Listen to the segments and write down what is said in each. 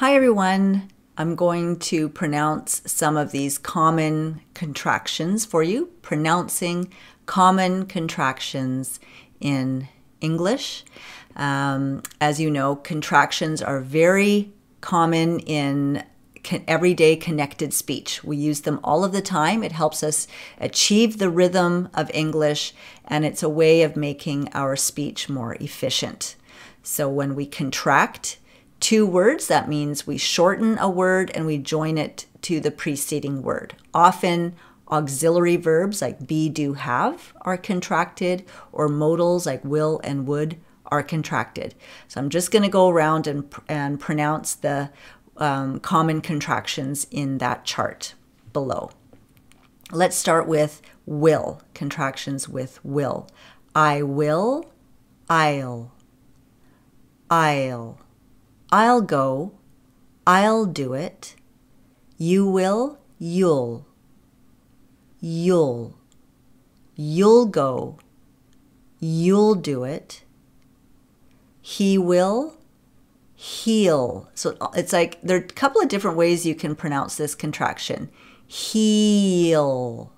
Hi, everyone. I'm going to pronounce some of these common contractions for you, pronouncing common contractions in English. Um, as you know, contractions are very common in everyday connected speech. We use them all of the time. It helps us achieve the rhythm of English, and it's a way of making our speech more efficient. So when we contract, two words, that means we shorten a word and we join it to the preceding word. Often, auxiliary verbs like be, do, have are contracted, or modals like will and would are contracted. So I'm just going to go around and, and pronounce the um, common contractions in that chart below. Let's start with will, contractions with will. I will, I'll, I'll. I'll go, I'll do it. You will, you'll. You'll. You'll go, you'll do it. He will, heal. So it's like there are a couple of different ways you can pronounce this contraction. Heal.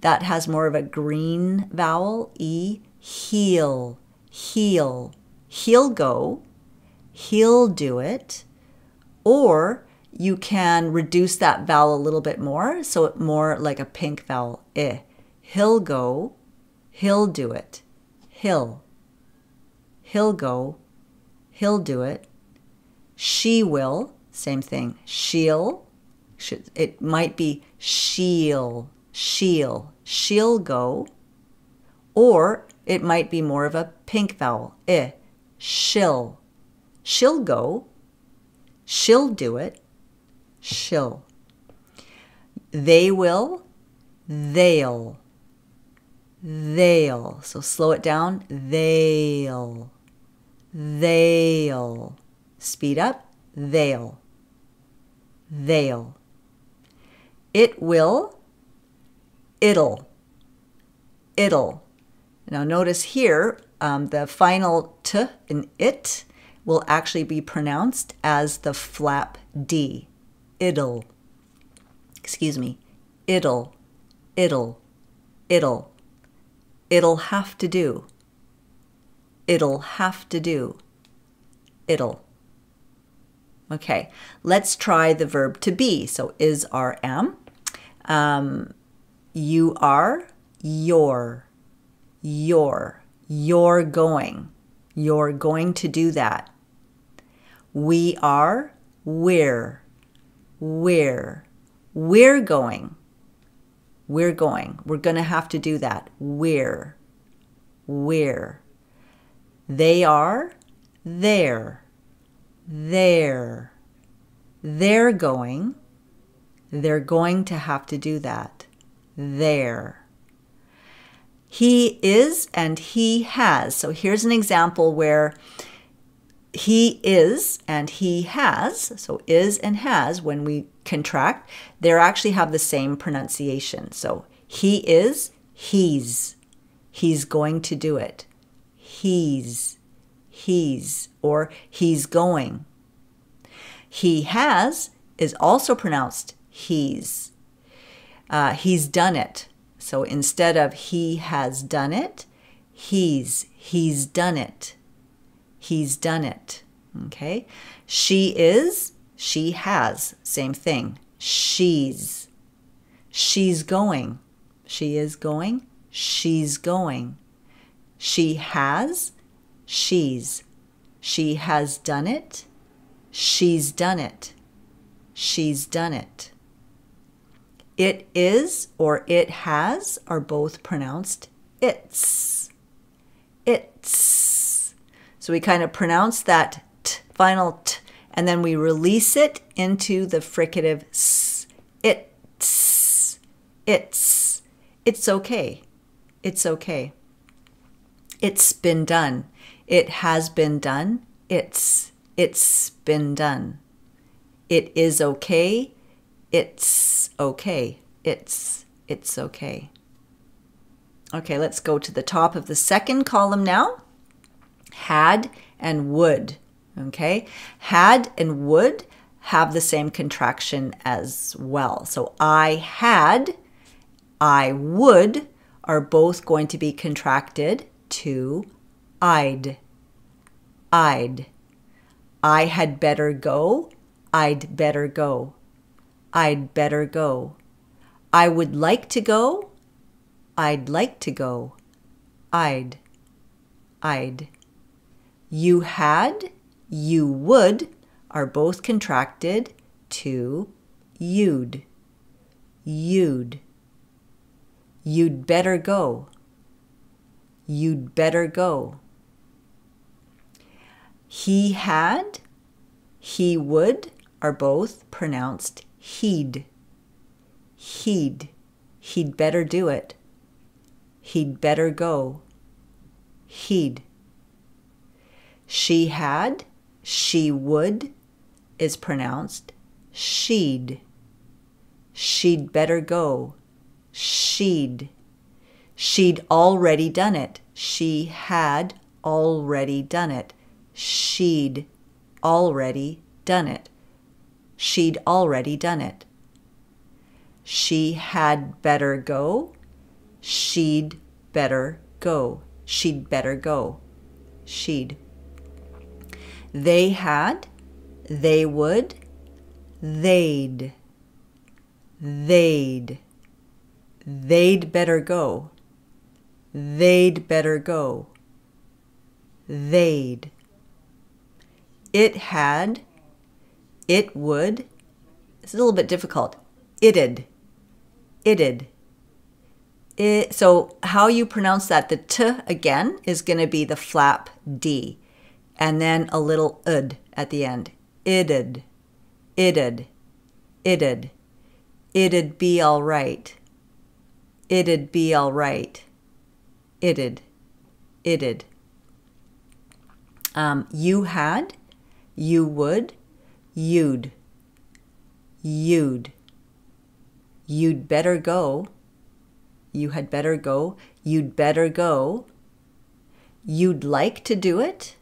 That has more of a green vowel, E. Heal, heal. He'll go, he'll do it, or you can reduce that vowel a little bit more, so it more like a pink vowel, eh. He'll go, he'll do it, he'll. He'll go, he'll do it. She will, same thing, she'll. It might be she'll, she'll, she'll go. Or it might be more of a pink vowel, eh, she'll, She'll go. She'll do it. She'll. They will. They'll. They'll. So slow it down. They'll. They'll. Speed up. They'll. They'll. It will. It'll. It'll. Now notice here um, the final t in it will actually be pronounced as the flap D. It'll. Excuse me. It'll. It'll. It'll. It'll have to do. It'll have to do. It'll. Okay, let's try the verb to be. So is, are, am. Um, you are, you're, you're, you're going. You're going to do that. We are, we're, we're, we're going. We're going. We're going to have to do that. We're, we're. They are, they're, they're, they're going. They're going to have to do that. They're. He is and he has. So here's an example where he is and he has, so is and has, when we contract, they actually have the same pronunciation. So he is, he's, he's going to do it. He's, he's, or he's going. He has is also pronounced he's. Uh, he's done it. So instead of he has done it, he's, he's done it. He's done it. Okay. She is, she has. Same thing. She's. She's going. She is going. She's going. She has. She's. She has done it. She's done it. She's done it. It is or it has are both pronounced it's. It's. So we kind of pronounce that t, final t, and then we release it into the fricative s. It's, it's, it's okay. It's okay. It's been done. It has been done. It's, it's been done. It is okay. It's okay. It's, it's okay. Okay, let's go to the top of the second column now had and would. Okay? Had and would have the same contraction as well. So I had, I would are both going to be contracted to I'd. I'd. I had better go. I'd better go. I'd better go. I would like to go. I'd like to go. I'd. I'd. You had, you would are both contracted to you'd. You'd. You'd better go. You'd better go. He had, he would are both pronounced he'd. He'd. He'd better do it. He'd better go. He'd. She had, she would is pronounced she'd. She'd better go. She'd. She'd already done it. She had already done it. She'd already done it. She'd already done it. She had better go. She'd better go. She'd better go. She'd. They had, they would, they'd, they'd, they'd better go, they'd better go, they'd. It had, it would, it's a little bit difficult, it'd. It, so how you pronounce that, the t again is going to be the flap D and then a little ud at the end. It'd, it'd, it'd, it'd be all right. It'd be all right. It'd, it'd. Um, you had, you would, you'd, you'd. You'd better go. You had better go. You'd better go. You'd like to do it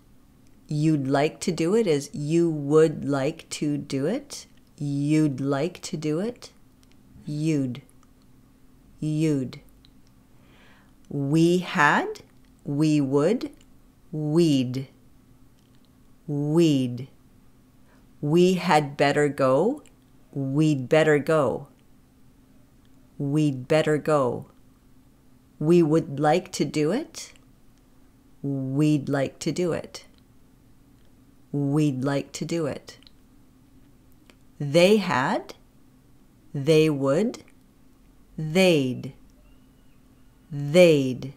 you'd like to do it is you would like to do it. You'd like to do it. You'd. You'd. We had, we would, we'd. We'd. We had better go, we'd better go. We'd better go. We would like to do it, we'd like to do it we'd like to do it. They had, they would, they'd, they'd,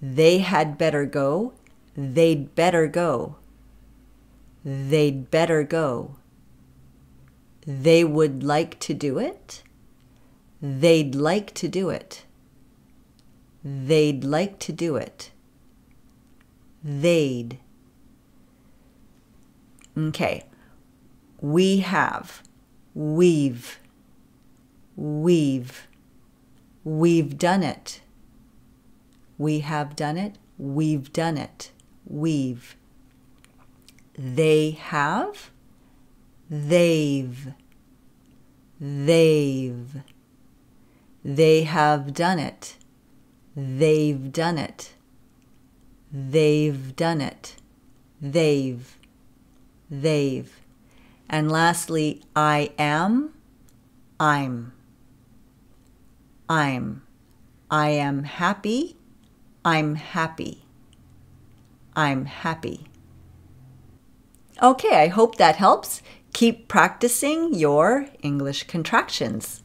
they had better go, they'd better go, they'd better go. They would like to do it, they'd like to do it, they'd like to do it, they'd. Okay. We have, we've, we've, we've done it. We have done it. We've done it. We've. They have. They've. They've. They have done it. They've done it. They've done it. They've they've. And lastly, I am, I'm. I'm. I am happy, I'm happy. I'm happy. Okay, I hope that helps. Keep practicing your English contractions.